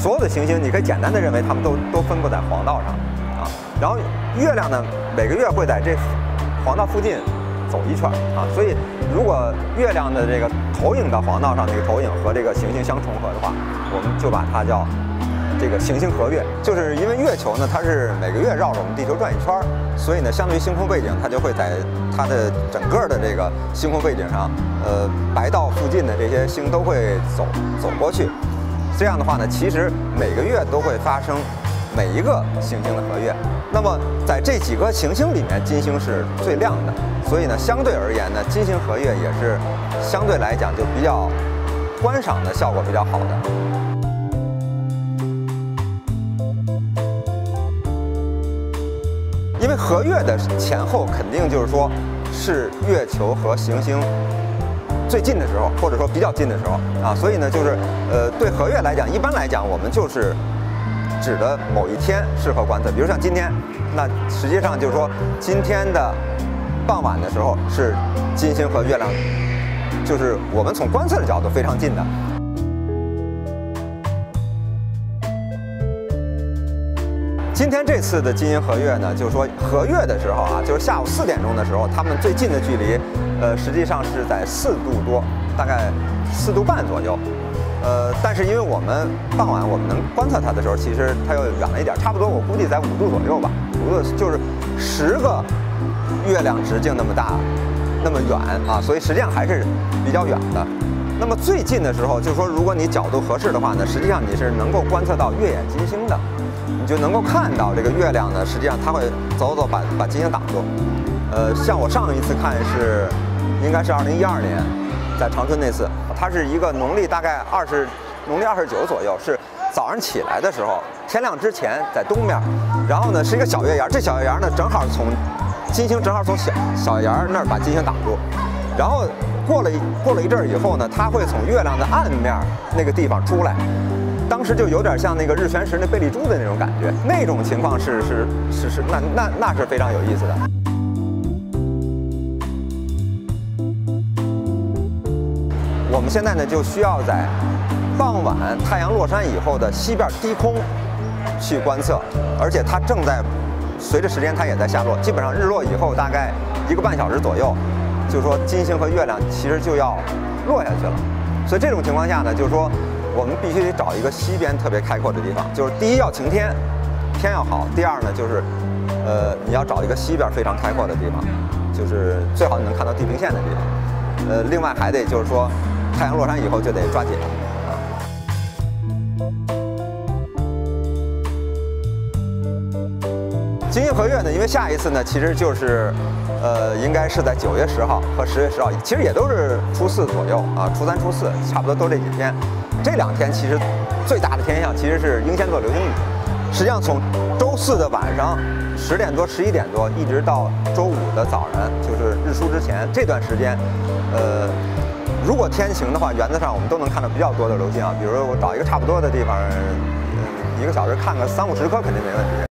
所有的行星，你可以简单的认为它们都都分布在黄道上啊。然后月亮呢，每个月会在这黄道附近走一圈啊。所以如果月亮的这个投影到黄道上那个投影和这个行星相重合的话，我们就把它叫。这个行星合月，就是因为月球呢，它是每个月绕着我们地球转一圈儿，所以呢，相对于星空背景，它就会在它的整个的这个星空背景上，呃，白道附近的这些星都会走走过去。这样的话呢，其实每个月都会发生每一个行星的合月。那么在这几颗行星里面，金星是最亮的，所以呢，相对而言呢，金星合月也是相对来讲就比较观赏的效果比较好的。因为合月的前后肯定就是说，是月球和行星最近的时候，或者说比较近的时候啊，所以呢，就是呃，对合月来讲，一般来讲，我们就是指的某一天适合观测，比如像今天，那实际上就是说，今天的傍晚的时候是金星和月亮，就是我们从观测的角度非常近的。今天这次的金星合月呢，就是说合月的时候啊，就是下午四点钟的时候，它们最近的距离，呃，实际上是在四度多，大概四度半左右。呃，但是因为我们傍晚我们能观测它的时候，其实它又远了一点，差不多我估计在五度左右吧，五度就是十个月亮直径那么大，那么远啊，所以实际上还是比较远的。那么最近的时候，就是说如果你角度合适的话呢，实际上你是能够观测到月眼金星的。你就能够看到这个月亮呢，实际上它会走走把把金星挡住。呃，像我上一次看是，应该是二零一二年，在长春那次，它是一个农历大概二十，农历二十九左右，是早上起来的时候，天亮之前在东面，然后呢是一个小月牙，这小月牙呢正好从金星正好从小小月牙那儿把金星挡住，然后过了过了一阵儿以后呢，它会从月亮的暗面那个地方出来。当时就有点像那个日全食那贝利珠的那种感觉，那种情况是是是是，那那那是非常有意思的。我们现在呢就需要在傍晚太阳落山以后的西边低空去观测，而且它正在随着时间它也在下落，基本上日落以后大概一个半小时左右，就是说金星和月亮其实就要落下去了。所以这种情况下呢，就是说。我们必须得找一个西边特别开阔的地方，就是第一要晴天，天要好；第二呢，就是，呃，你要找一个西边非常开阔的地方，就是最好你能看到地平线的地方。呃，另外还得就是说，太阳落山以后就得抓紧啊。金星合月呢，因为下一次呢，其实就是，呃，应该是在九月十号和十月十号，其实也都是初四左右啊，初三、初四，差不多都这几天。这两天其实最大的天象其实是英仙座流星雨。实际上从周四的晚上十点多、十一点多，一直到周五的早晨，就是日出之前这段时间，呃，如果天晴的话，原则上我们都能看到比较多的流星啊。比如说我找一个差不多的地方，一个小时看个三五十颗肯定没问题。